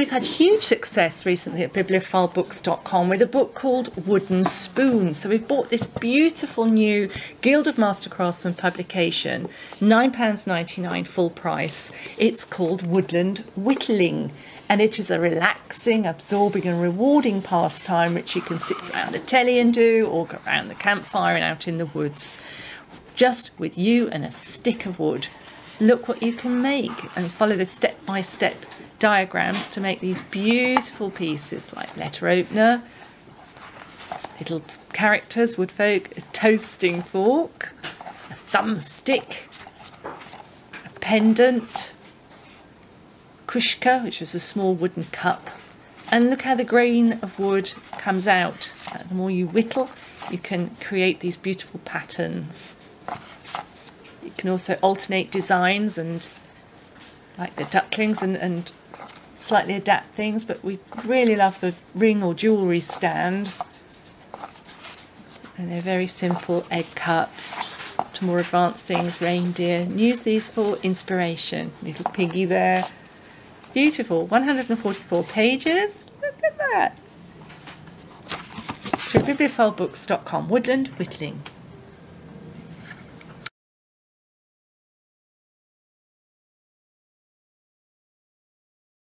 We've had huge success recently at bibliophileBooks.com with a book called Wooden Spoon. So we've bought this beautiful new Guild of Master Craftsmen publication, £9.99 full price. It's called Woodland Whittling and it is a relaxing, absorbing and rewarding pastime which you can sit around the telly and do or go around the campfire and out in the woods. Just with you and a stick of wood look what you can make and follow the step-by-step diagrams to make these beautiful pieces like letter opener, little characters, woodfolk, a toasting fork, a thumbstick, a pendant, kushka, which was a small wooden cup, and look how the grain of wood comes out. The more you whittle, you can create these beautiful patterns. Can also alternate designs and like the ducklings and, and slightly adapt things, but we really love the ring or jewellery stand. And they're very simple egg cups to more advanced things, reindeer. And use these for inspiration. Little piggy there. Beautiful, 144 pages. Look at that. Bibliophilebooks.com, Woodland Whittling.